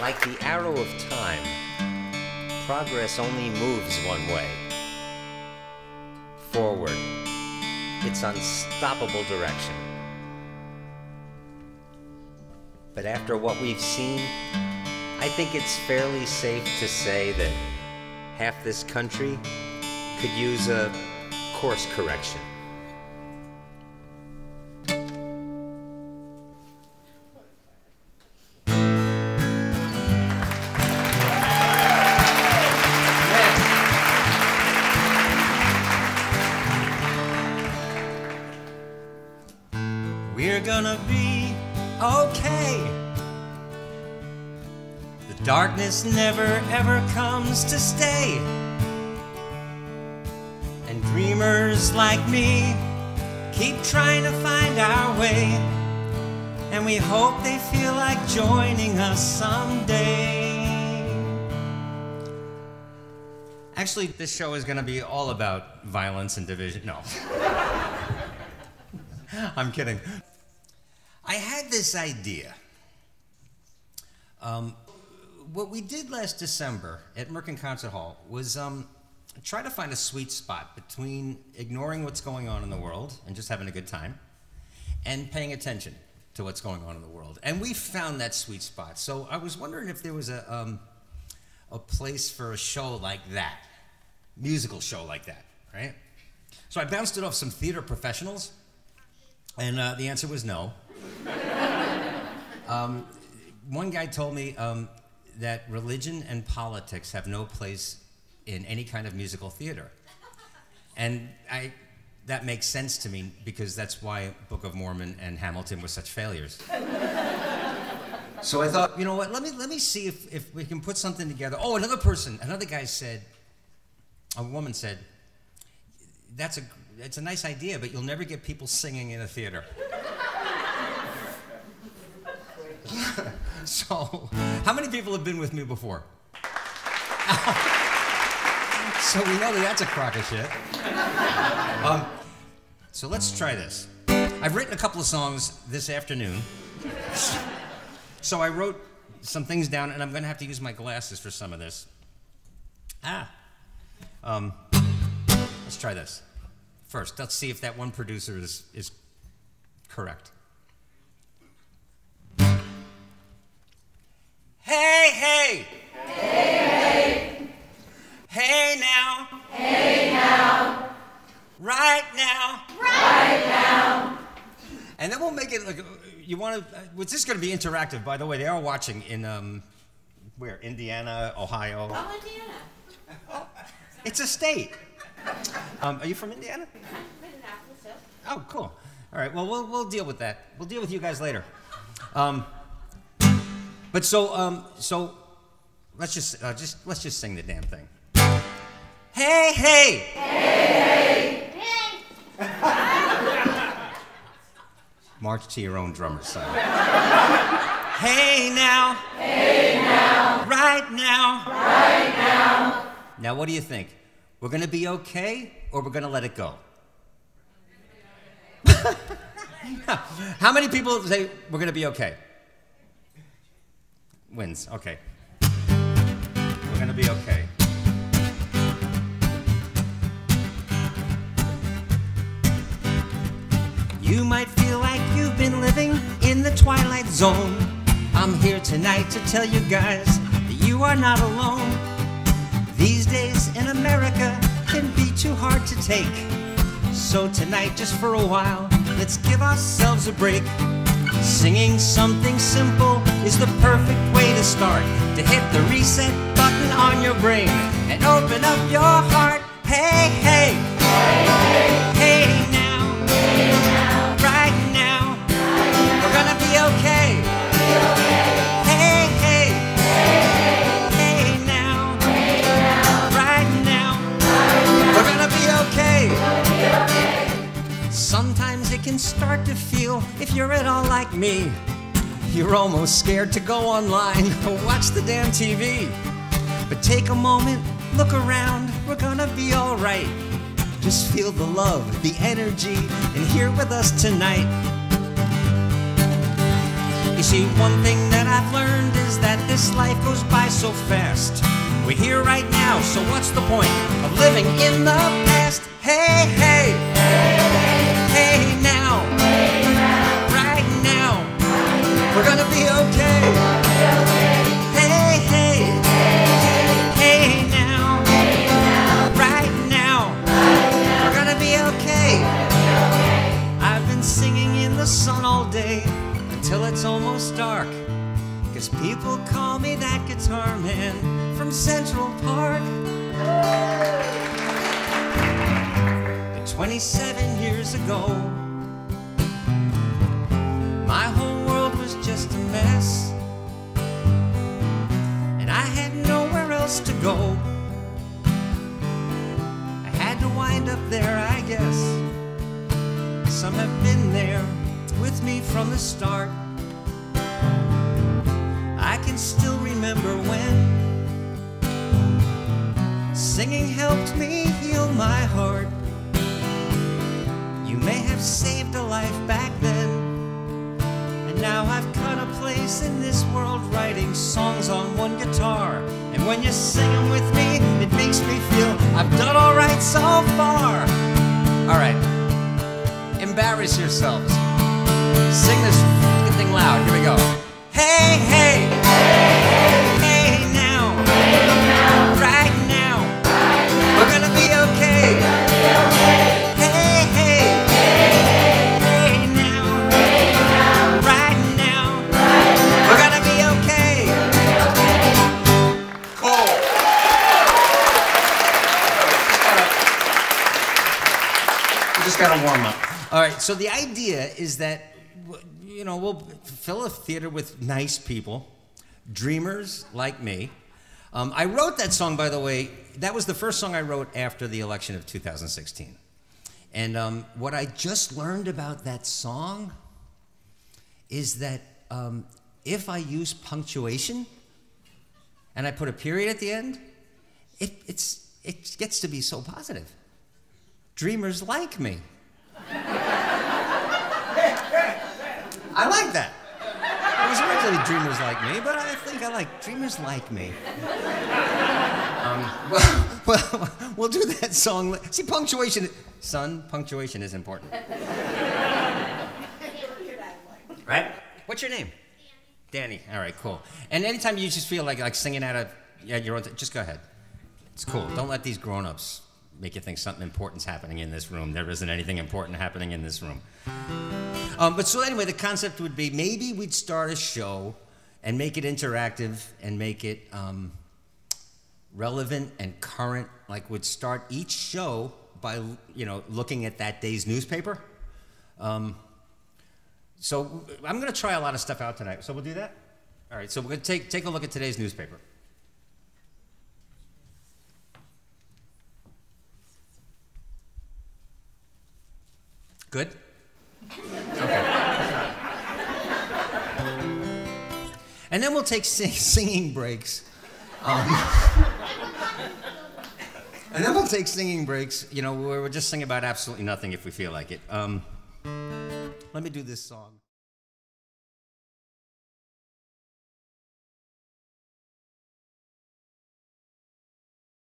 Like the arrow of time, progress only moves one way forward, its unstoppable direction. But after what we've seen, I think it's fairly safe to say that half this country could use a course correction. The darkness never ever comes to stay. And dreamers like me keep trying to find our way. And we hope they feel like joining us someday. Actually, this show is gonna be all about violence and division. No. I'm kidding. I had this idea. Um, what we did last December at Merkin Concert Hall was um, try to find a sweet spot between ignoring what's going on in the world and just having a good time and paying attention to what's going on in the world. And we found that sweet spot. So I was wondering if there was a, um, a place for a show like that, musical show like that, right? So I bounced it off some theater professionals. And uh, the answer was no. um, one guy told me um, that religion and politics have no place in any kind of musical theater. And I, that makes sense to me because that's why Book of Mormon and Hamilton were such failures. so I thought, you know what, let me, let me see if, if we can put something together. Oh, another person, another guy said, a woman said, that's a, it's a nice idea, but you'll never get people singing in a theater. so, how many people have been with me before? so we know that that's a crock of shit. Um, so let's try this. I've written a couple of songs this afternoon. So I wrote some things down, and I'm going to have to use my glasses for some of this. Ah. Um, let's try this first. Let's see if that one producer is, is correct. Want to. Uh, it's just going to be interactive. By the way, they are watching in um, where Indiana, Ohio. Oh, Indiana. It's a state. Um, are you from Indiana? Indianapolis. Oh, cool. All right. Well, we'll we'll deal with that. We'll deal with you guys later. Um, but so um, so let's just uh, just let's just sing the damn thing. Hey Hey, hey. Hey! March to your own drummer, son. hey now. Hey now. Right now. Right now. Now, what do you think? We're gonna be okay, or we're gonna let it go? How many people say we're gonna be okay? Wins. Okay. We're gonna be okay. Twilight zone. I'm here tonight to tell you guys that you are not alone. These days in America can be too hard to take. So tonight, just for a while, let's give ourselves a break. Singing something simple is the perfect way to start. To hit the reset button on your brain and open up your heart. Hey, hey, hey Sometimes it can start to feel, if you're at all like me, you're almost scared to go online or watch the damn TV. But take a moment, look around, we're gonna be alright. Just feel the love, the energy, and here with us tonight. You see, one thing that I've learned is that this life goes by so fast. We're here right now, so what's the point of living in the past? Hey, hey, hey, Cause people call me that guitar man from Central Park. 27 years ago, my whole world was just a mess. And I had nowhere else to go. I had to wind up there, I guess. Some have been there with me from the start. Can still remember when singing helped me heal my heart. You may have saved a life back then, and now I've cut a place in this world writing songs on one guitar. And when you sing 'em with me, it makes me feel I've done alright so far. Alright, embarrass yourselves. Sing this fucking thing loud. Here we go. Just gotta warm up. All right. So the idea is that you know we'll fill a theater with nice people, dreamers like me. Um, I wrote that song, by the way. That was the first song I wrote after the election of 2016. And um, what I just learned about that song is that um, if I use punctuation and I put a period at the end, it, it's, it gets to be so positive. Dreamers like me. I like that. It was originally Dreamers Like Me, but I think I like Dreamers Like Me. Um, well, well, we'll do that song. See, punctuation, son, punctuation is important. Right? What's your name? Danny. All right, cool. And anytime you just feel like like singing out of yeah, your own, just go ahead. It's cool. Don't let these grown-ups make you think something important's happening in this room. There isn't anything important happening in this room. Um, but so anyway, the concept would be maybe we'd start a show and make it interactive and make it um, relevant and current. Like would start each show by you know looking at that day's newspaper. Um, so I'm going to try a lot of stuff out tonight. So we'll do that. All right. So we're going to take take a look at today's newspaper. Good. Okay. And then we'll take sing- singing breaks. Um, and then we'll take singing breaks, you know, where we're just singing about absolutely nothing if we feel like it. Um, let me do this song.